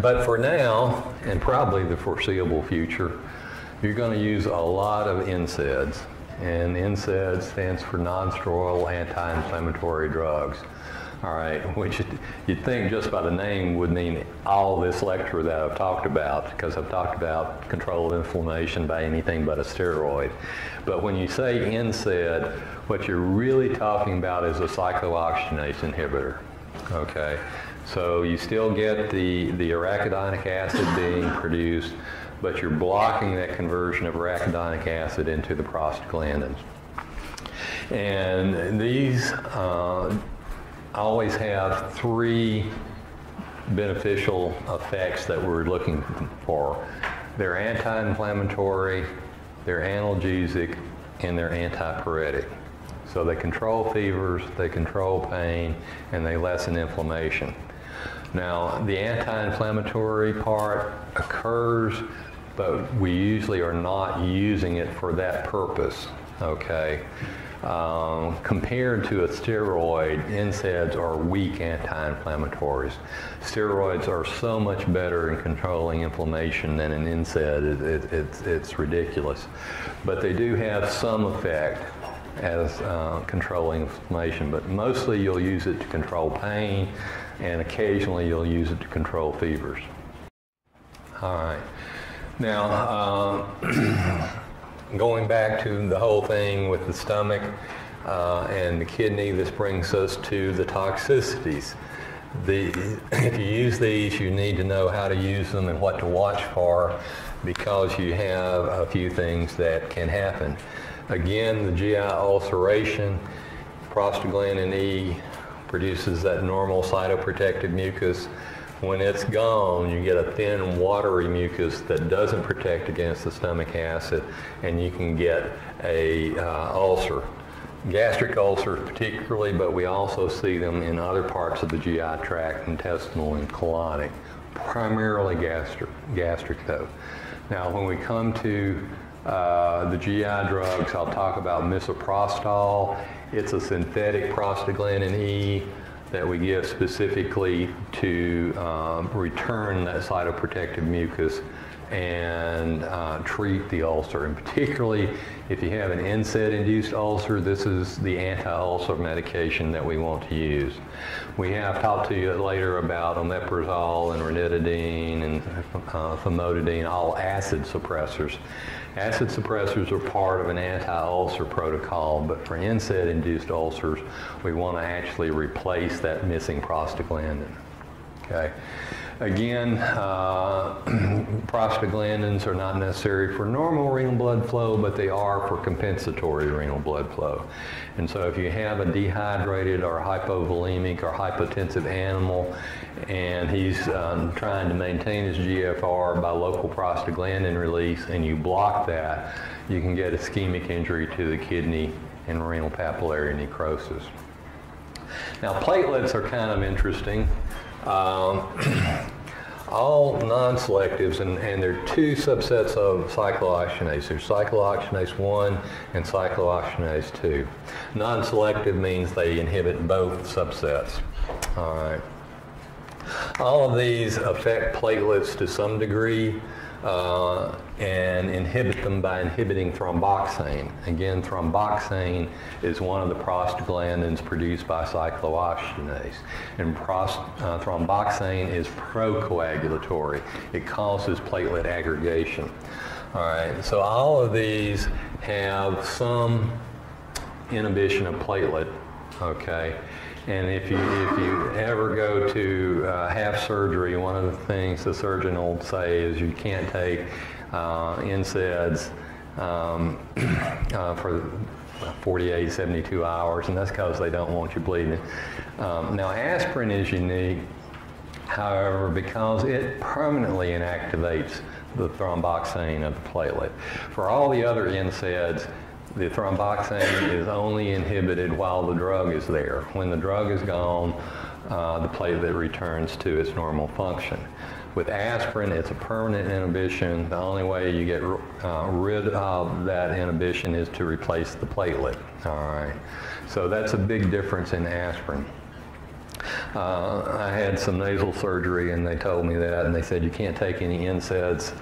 but for now, and probably the foreseeable future, you're going to use a lot of NSAIDs. And NSAID stands for non-steroidal anti-inflammatory drugs. All right, which you'd think just by the name would mean all this lecture that I've talked about, because I've talked about control of inflammation by anything but a steroid. But when you say NSAID, what you're really talking about is a cyclooxygenase inhibitor. Okay, so you still get the, the arachidonic acid being produced, but you're blocking that conversion of arachidonic acid into the prostaglandins. And these uh, always have three beneficial effects that we're looking for. They're anti-inflammatory, they're analgesic, and they're antipyretic. So they control fevers, they control pain, and they lessen inflammation. Now, the anti-inflammatory part occurs, but we usually are not using it for that purpose, okay? Um, compared to a steroid, NSAIDs are weak anti-inflammatories. Steroids are so much better in controlling inflammation than an NSAID. It, it, it's, it's ridiculous. But they do have some effect as uh, controlling inflammation, but mostly you'll use it to control pain and occasionally you'll use it to control fevers. All right. Now, uh, going back to the whole thing with the stomach uh, and the kidney, this brings us to the toxicities. The, if you use these, you need to know how to use them and what to watch for because you have a few things that can happen. Again, the GI ulceration, prostaglandin E produces that normal cytoprotective mucus when it's gone, you get a thin, watery mucus that doesn't protect against the stomach acid, and you can get a uh, ulcer. Gastric ulcers particularly, but we also see them in other parts of the GI tract, intestinal and colonic, primarily gastric, gastric though. Now, when we come to uh, the GI drugs, I'll talk about misoprostol. It's a synthetic prostaglandin E that we give specifically to um, return that cytoprotective mucus and uh, treat the ulcer. And particularly if you have an NSAID-induced ulcer, this is the anti-ulcer medication that we want to use. We have talked to you later about omeprazole and ranitidine and uh, famotidine, all acid suppressors. Acid suppressors are part of an anti-ulcer protocol, but for NSAID-induced ulcers, we want to actually replace that missing prostaglandin. Okay. Again, uh, prostaglandins are not necessary for normal renal blood flow, but they are for compensatory renal blood flow. And so if you have a dehydrated or hypovolemic or hypotensive animal and he's um, trying to maintain his GFR by local prostaglandin release and you block that, you can get ischemic injury to the kidney and renal papillary necrosis. Now platelets are kind of interesting. Um, all non-selectives, and, and there are two subsets of cyclooxygenase. There's cyclooxygenase 1 and cyclooxygenase 2. Non-selective means they inhibit both subsets. All right. All of these affect platelets to some degree uh, and inhibit them by inhibiting thromboxane. Again, thromboxane is one of the prostaglandins produced by cyclooxygenase. And uh, thromboxane is procoagulatory. It causes platelet aggregation. All right, so all of these have some inhibition of platelet, okay? And if you, if you ever go to uh, have surgery, one of the things the surgeon will say is you can't take uh, NSAIDs um, uh, for 48, 72 hours, and that's because they don't want you bleeding. Um, now, aspirin is unique, however, because it permanently inactivates the thromboxane of the platelet. For all the other NSAIDs, the thromboxane is only inhibited while the drug is there. When the drug is gone, uh, the platelet returns to its normal function. With aspirin, it's a permanent inhibition. The only way you get uh, rid of that inhibition is to replace the platelet. All right. So that's a big difference in aspirin. Uh, I had some nasal surgery and they told me that and they said you can't take any NSAIDs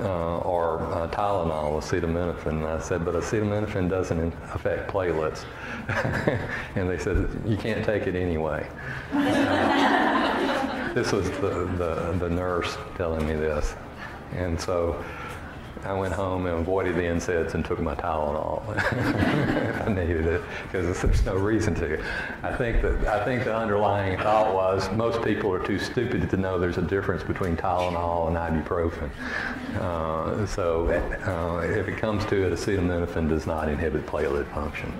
uh, or uh, Tylenol, acetaminophen. And I said, but acetaminophen doesn't affect platelets. and they said, you can't take it anyway. this was the, the, the nurse telling me this. And so I went home and avoided the NSAIDs and took my Tylenol. I needed it because there's no reason to. I think that I think the underlying thought was most people are too stupid to know there's a difference between Tylenol and ibuprofen. Uh, so uh, if it comes to it, acetaminophen does not inhibit platelet function.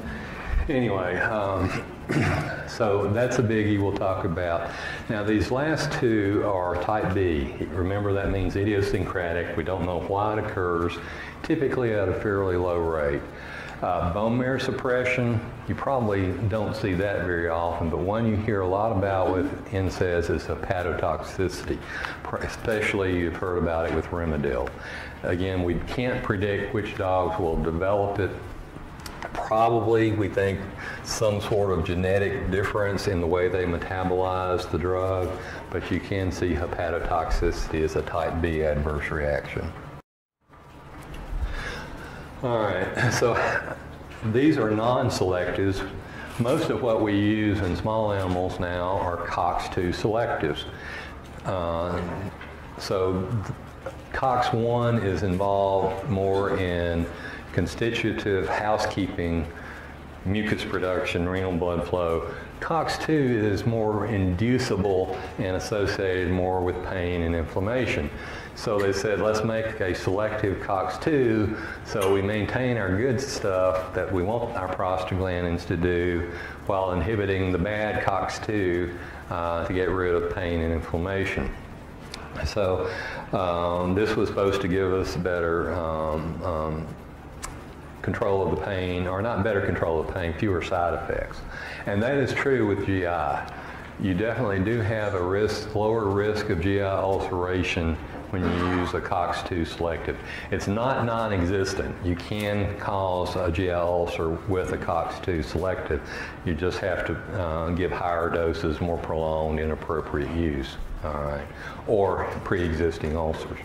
Anyway, um, so that's a biggie we'll talk about. Now, these last two are type B. Remember, that means idiosyncratic. We don't know why it occurs, typically at a fairly low rate. Uh, bone marrow suppression, you probably don't see that very often, but one you hear a lot about with NSAIDs is hepatotoxicity. Especially you've heard about it with Rimadyl. Again, we can't predict which dogs will develop it probably, we think, some sort of genetic difference in the way they metabolize the drug, but you can see hepatotoxicity as a type B adverse reaction. All right, so these are non-selectives. Most of what we use in small animals now are COX-2 selectives. Uh, so COX-1 is involved more in constitutive housekeeping, mucus production, renal blood flow. COX-2 is more inducible and associated more with pain and inflammation. So they said, let's make a selective COX-2 so we maintain our good stuff that we want our prostaglandins to do while inhibiting the bad COX-2 uh, to get rid of pain and inflammation. So um, this was supposed to give us better um, um, control of the pain, or not better control of pain, fewer side effects. And that is true with GI. You definitely do have a risk, lower risk of GI ulceration when you use a COX-2 selective. It's not non-existent. You can cause a GI ulcer with a COX-2 selective. You just have to uh, give higher doses, more prolonged, inappropriate use, all right, or pre-existing ulcers.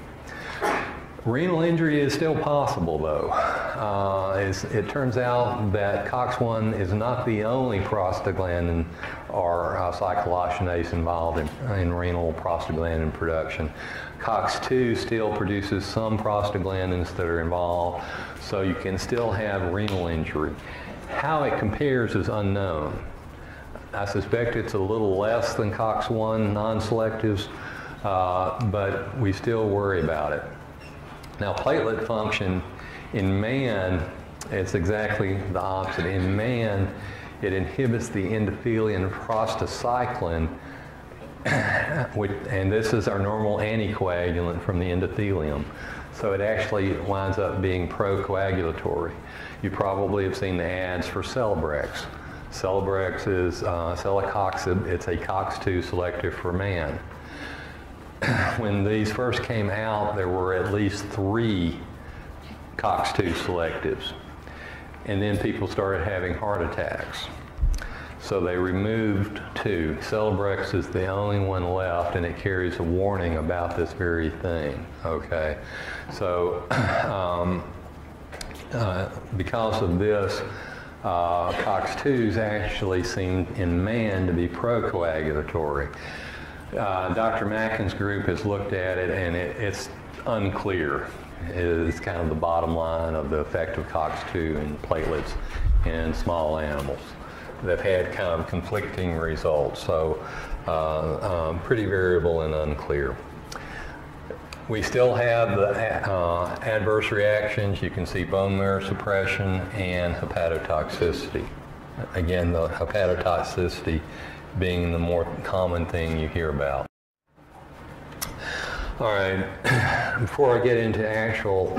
Renal injury is still possible, though. Uh, it turns out that COX-1 is not the only prostaglandin or uh, involved in, in, renal prostaglandin production. COX-2 still produces some prostaglandins that are involved, so you can still have renal injury. How it compares is unknown. I suspect it's a little less than COX-1 non-selectives, uh, but we still worry about it. Now, platelet function in man, it's exactly the opposite. In man, it inhibits the endothelium prostacyclin, and this is our normal anticoagulant from the endothelium. So it actually winds up being procoagulatory. You probably have seen the ads for Celebrex. Celebrex is uh, celecoxib. It's a COX-2 selective for man. when these first came out, there were at least three COX-2 selectives. And then people started having heart attacks. So they removed two. Celebrex is the only one left, and it carries a warning about this very thing. Okay, so um, uh, because of this, uh, COX-2s actually seem in man to be procoagulatory. Uh, Dr. Mackin's group has looked at it and it, it's unclear. Is kind of the bottom line of the effect of COX-2 in platelets in small animals. They've had kind of conflicting results, so uh, um, pretty variable and unclear. We still have the uh, adverse reactions. You can see bone marrow suppression and hepatotoxicity. Again, the hepatotoxicity being the more common thing you hear about. All right, before I get into actual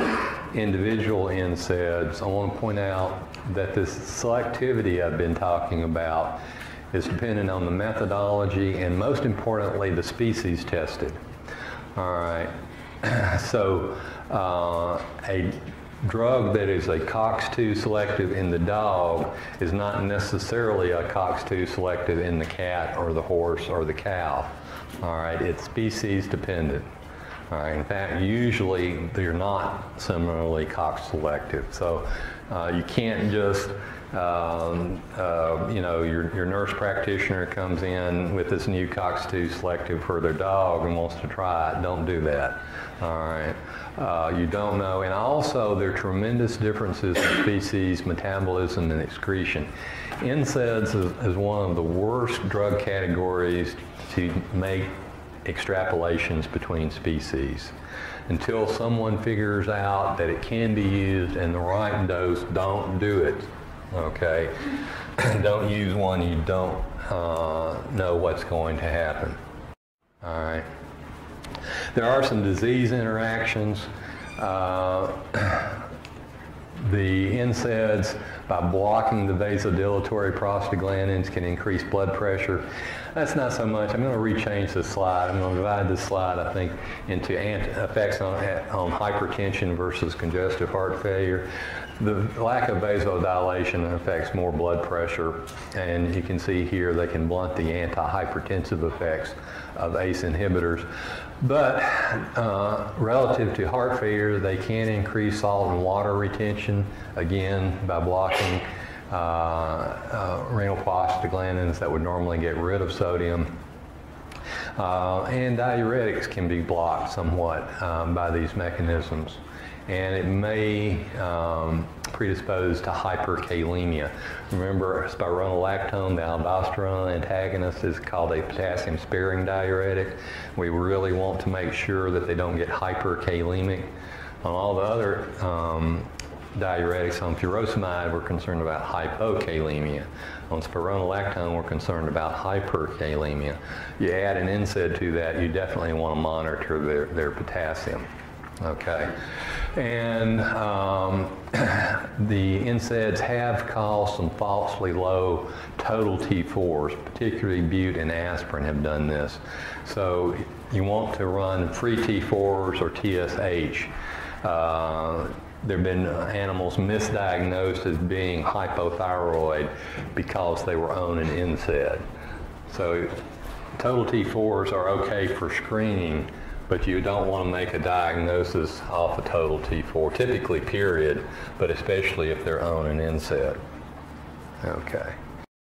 individual NSAIDs, I want to point out that this selectivity I've been talking about is dependent on the methodology and most importantly the species tested. All right, so uh, a drug that is a COX-2 selective in the dog is not necessarily a COX-2 selective in the cat or the horse or the cow. All right, it's species dependent. All right, in fact, usually they're not similarly COX selective. So uh, you can't just um, uh, you know, your, your nurse practitioner comes in with this new COX-2 selective for their dog and wants to try it. Don't do that. All right. Uh, you don't know. And also, there are tremendous differences in species metabolism and excretion. NSAIDs is, is one of the worst drug categories to make extrapolations between species. Until someone figures out that it can be used in the right dose, don't do it okay? don't use one you don't uh, know what's going to happen, all right? There are some disease interactions. Uh, the NSAIDs, by blocking the vasodilatory prostaglandins, can increase blood pressure. That's not so much. I'm going to rechange the slide. I'm going to divide this slide, I think, into effects on, on hypertension versus congestive heart failure. The lack of vasodilation affects more blood pressure, and you can see here they can blunt the antihypertensive effects of ACE inhibitors. But uh, relative to heart failure, they can increase salt and water retention, again, by blocking renal prostaglandins that would normally get rid of sodium. Uh, and diuretics can be blocked somewhat um, by these mechanisms and it may um, predispose to hyperkalemia. Remember, spironolactone, the aldosterone antagonist, is called a potassium sparing diuretic. We really want to make sure that they don't get hyperkalemic. On all the other um, diuretics, on furosemide, we're concerned about hypokalemia. On spironolactone, we're concerned about hyperkalemia. You add an NSAID to that, you definitely want to monitor their, their potassium. Okay. And um, the NSAIDs have caused some falsely low total T4s, particularly bute and aspirin have done this. So you want to run free T4s or TSH. Uh, there have been uh, animals misdiagnosed as being hypothyroid because they were on an NSAID. So total T4s are okay for screening, but you don't want to make a diagnosis off a total T4, typically period, but especially if they're on an NSAID. Okay.